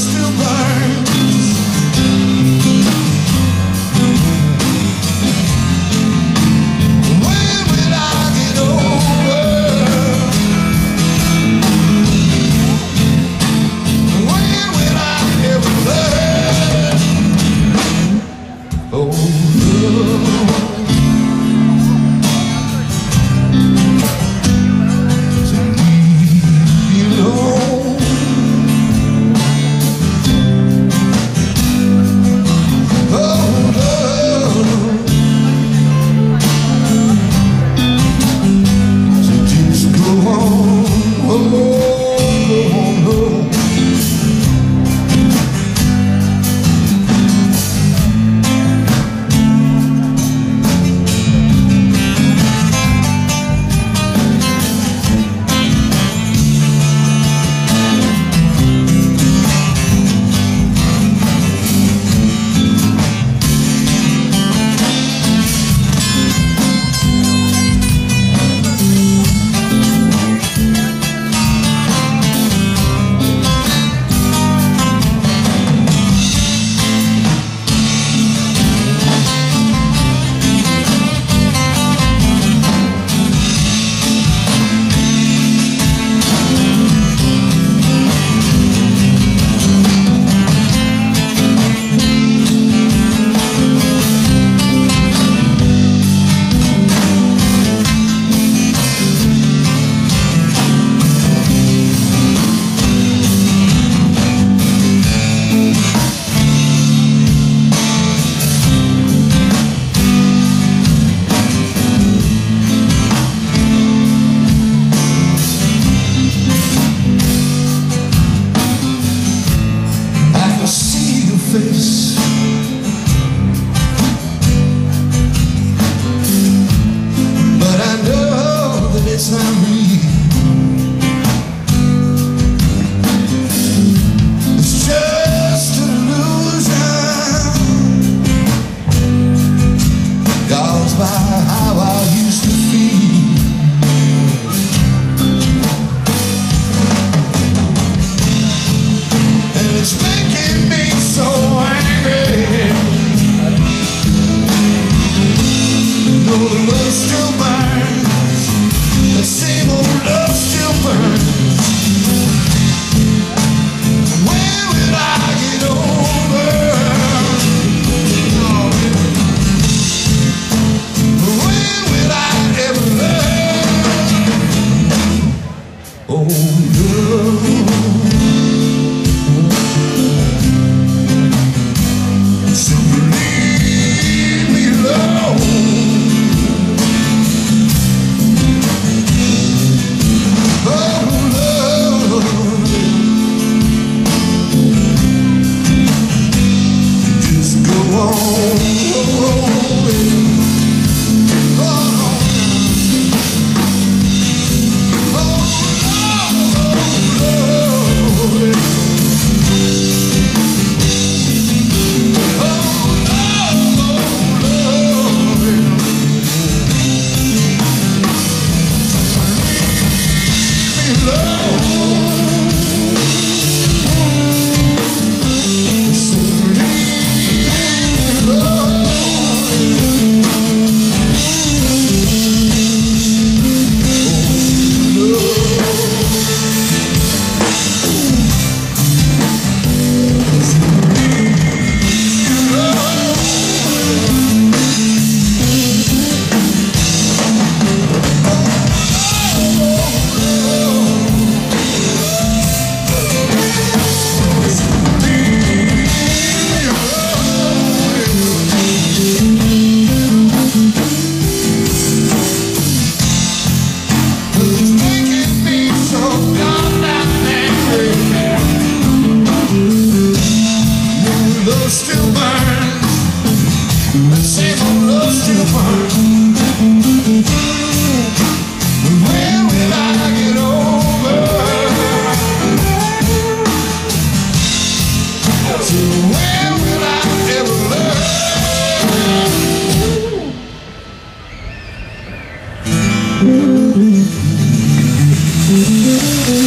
still burn. show Thank you.